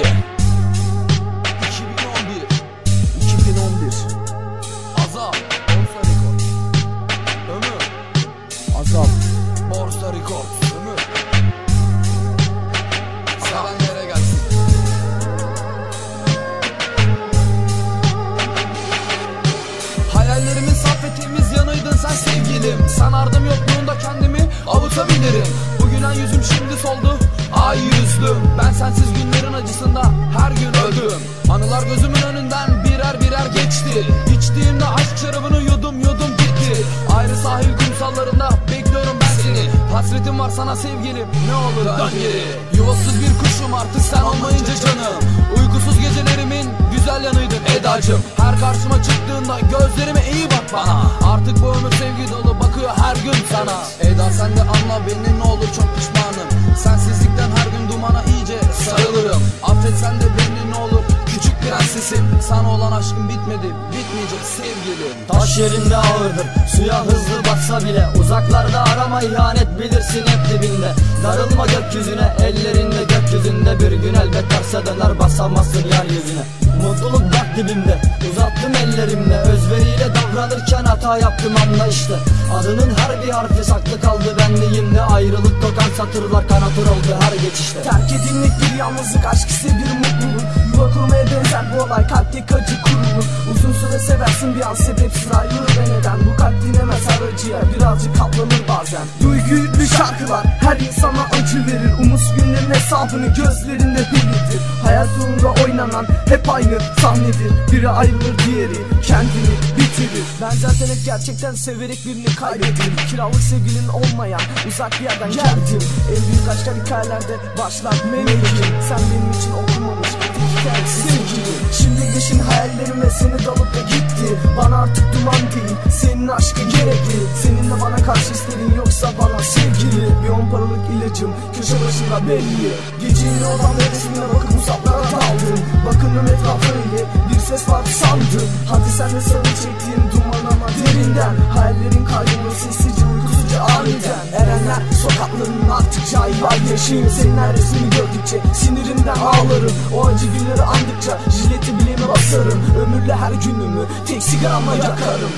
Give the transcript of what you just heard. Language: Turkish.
2011 2011 Azap Borsa Record Ömür. Azap Borsa Record Ömür. Sevenlere gelsin. Hayallerimin saf ve temiz yanıydın sen sevgilim Sanardım yokluğunda kendimi avutabilirim. Bugünen yüzüm şimdi soldu Ay yüzlüm. Ben sensiz Anılar gözümün önünden birer birer geçti. İçtiğimde aşk şarabını yudum yudum gitti. Ayrı sahil kumsallarında bekliyorum ben seni. Hasretim var sana sevgilim ne olur dön geri. Yuvasız bir kuşum artık sen olmayınca canım. Uykusuz gecelerimin güzel yanıydın Edacım Her karşıma çıktığında gözlerime iyi bak bana. Artık bu ömür sevgi dolu bakıyor her gün sana. Eda sen de anla beni ne olur çok pişmanım prensesim Sana olan aşkım bitmedi bitmeyecek sevgilim. Taş yerinde ağırdır Suya hızlı baksa bile. Uzaklarda arama ihanet bilirsin hep dibinde. Darılma gökyüzüne Ellerinde gökyüzünde. Bir gün elbet terse döner basamazsın yeryüzüne. Mutluluk dibimde. Uzattım ellerimle. Özveriyle davranırken hata yaptım anla işte Adının her bir harfi saklı kaldı. Benliğimde Ayrılık tokan satırlar kanatır oldu her geçişte. Terk edilmek bir yalnızlık aşk ise bir mutluluk. Yuva kurmaya benzer bu olay kalpteki acı süre seversin bir an sebepsiz ayrılır ve neden Bu kalp dinlemez her acıya birazcık katlanır bazen. Duygu yüklü şarkılar her insana acı verir. Umut günlerin hesabını gözlerinde belirtir Hayat yolunda oynanan hep aynı sahnedir. Biri ayrılır diğeri kendini bitirir. Ben zaten hep gerçekten severek birini kaybettim Kiralık sevgilin olmayan uzak bir yerden geldim. En büyük aşklar hikayelerde başlar melekim Sen benim için okumamış tek hikaye sevgili Şimdi geçin hayallerime seni dalıp da gitti Bana artık duman değil senin aşkı gerekli. Seninle bana karşı isterin yoksa bana sevgili. Bir on paralık ilacım köşe başında belli. Gecenin odamda resmine bakıp uzaklara daldım. Bakınım etrafa öyle bir ses var sandım. Hadi sen de sarı çektiğin duman ama derinden. Hayallerin kayboluyor sessizce uykusuzca aniden. Erenler sokaklarının arttıkça aylar yaşayayım Senin her resmini gördükçe sinirimden ağlarım. O acı günleri andıkça jileti basarım Ömürle her günümü tek sigaramla yakarım